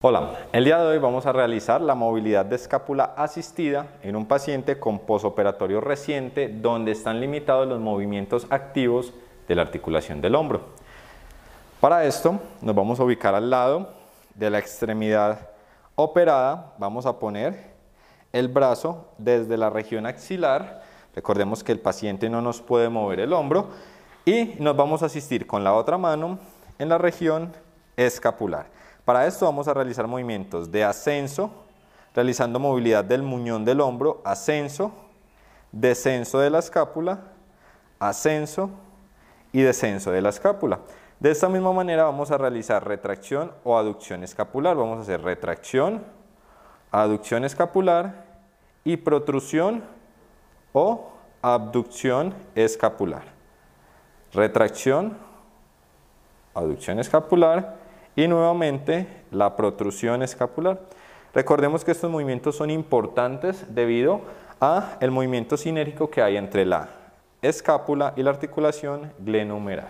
Hola, el día de hoy vamos a realizar la movilidad de escápula asistida en un paciente con posoperatorio reciente donde están limitados los movimientos activos de la articulación del hombro. Para esto nos vamos a ubicar al lado de la extremidad operada, vamos a poner el brazo desde la región axilar, recordemos que el paciente no nos puede mover el hombro y nos vamos a asistir con la otra mano en la región escapular. Para esto vamos a realizar movimientos de ascenso, realizando movilidad del muñón del hombro, ascenso, descenso de la escápula, ascenso y descenso de la escápula. De esta misma manera vamos a realizar retracción o aducción escapular. Vamos a hacer retracción, aducción escapular y protrusión o abducción escapular. Retracción, aducción escapular y nuevamente la protrusión escapular. Recordemos que estos movimientos son importantes debido a el movimiento sinérgico que hay entre la escápula y la articulación glenohumeral.